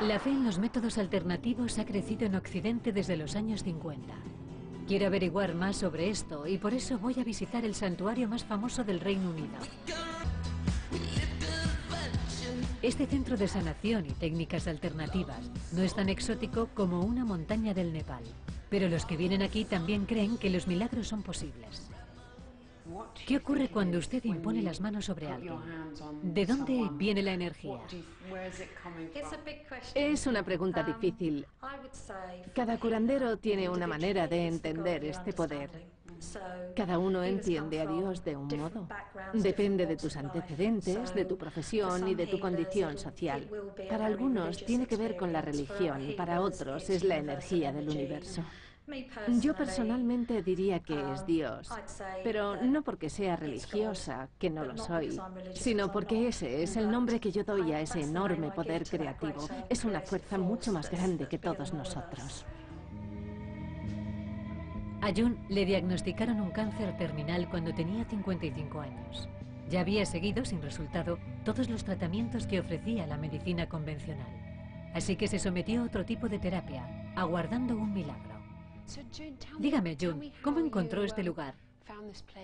La fe en los métodos alternativos ha crecido en Occidente desde los años 50. Quiero averiguar más sobre esto y por eso voy a visitar el santuario más famoso del Reino Unido. Este centro de sanación y técnicas alternativas no es tan exótico como una montaña del Nepal, pero los que vienen aquí también creen que los milagros son posibles. ¿Qué ocurre cuando usted impone las manos sobre alguien? ¿De dónde viene la energía? Es una pregunta difícil. Cada curandero tiene una manera de entender este poder. Cada uno entiende a Dios de un modo. Depende de tus antecedentes, de tu profesión y de tu condición social. Para algunos tiene que ver con la religión, para otros es la energía del universo. Yo personalmente diría que es Dios, pero no porque sea religiosa, que no lo soy, sino porque ese es el nombre que yo doy a ese enorme poder creativo. Es una fuerza mucho más grande que todos nosotros. A Jun le diagnosticaron un cáncer terminal cuando tenía 55 años. Ya había seguido, sin resultado, todos los tratamientos que ofrecía la medicina convencional. Así que se sometió a otro tipo de terapia, aguardando un milagro. Dígame, June, ¿cómo encontró este lugar?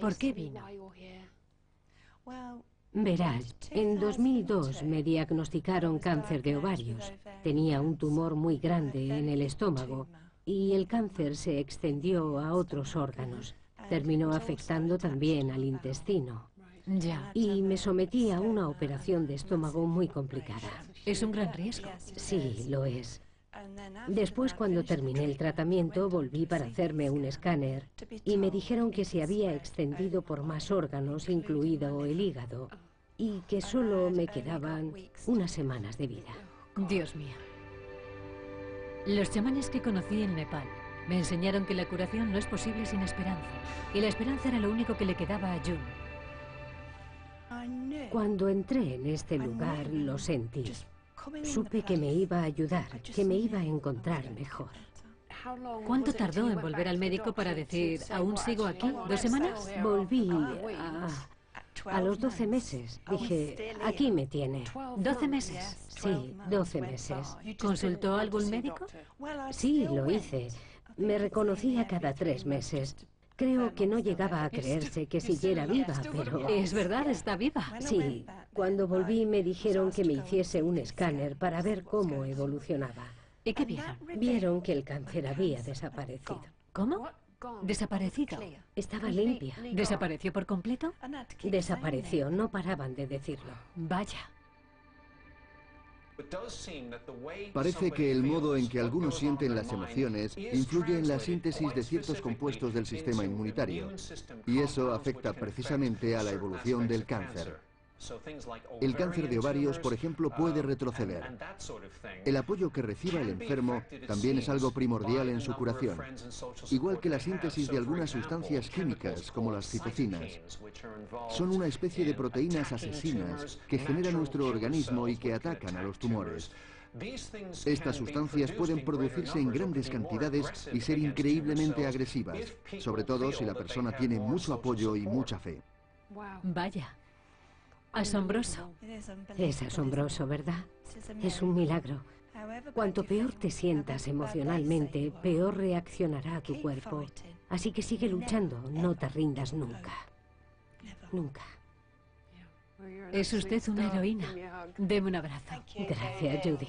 ¿Por qué vino? Verás, en 2002 me diagnosticaron cáncer de ovarios. Tenía un tumor muy grande en el estómago y el cáncer se extendió a otros órganos. Terminó afectando también al intestino. Ya. Y me sometí a una operación de estómago muy complicada. ¿Es un gran riesgo? Sí, lo es. Después, cuando terminé el tratamiento, volví para hacerme un escáner y me dijeron que se había extendido por más órganos, incluido el hígado, y que solo me quedaban unas semanas de vida. Dios mío. Los chamanes que conocí en Nepal me enseñaron que la curación no es posible sin esperanza, y la esperanza era lo único que le quedaba a June. Cuando entré en este lugar, lo sentí. Supe que me iba a ayudar, que me iba a encontrar mejor. ¿Cuánto tardó en volver al médico para decir, aún sigo aquí? ¿Dos semanas? Volví a, a los 12 meses. Dije, aquí me tiene. ¿12 meses? Sí, 12 meses. ¿Consultó a algún médico? Sí, lo hice. Me reconocía cada tres meses. Creo que no llegaba a creerse que siguiera viva, pero... Es verdad, está viva. Sí, cuando volví me dijeron que me hiciese un escáner para ver cómo evolucionaba. ¿Y qué vieron? Vieron que el cáncer había desaparecido. ¿Cómo? Desaparecido. Estaba limpia. ¿Desapareció por completo? Desapareció, no paraban de decirlo. Vaya. Parece que el modo en que algunos sienten las emociones influye en la síntesis de ciertos compuestos del sistema inmunitario, y eso afecta precisamente a la evolución del cáncer. El cáncer de ovarios, por ejemplo, puede retroceder. El apoyo que reciba el enfermo también es algo primordial en su curación, igual que la síntesis de algunas sustancias químicas, como las citocinas. Son una especie de proteínas asesinas que genera nuestro organismo y que atacan a los tumores. Estas sustancias pueden producirse en grandes cantidades y ser increíblemente agresivas, sobre todo si la persona tiene mucho apoyo y mucha fe. Vaya. Asombroso. Es asombroso, ¿verdad? Es un milagro. Cuanto peor te sientas emocionalmente, peor reaccionará tu cuerpo. Así que sigue luchando, no te rindas nunca. Nunca. Es usted una heroína. Deme un abrazo. Gracias, Judy.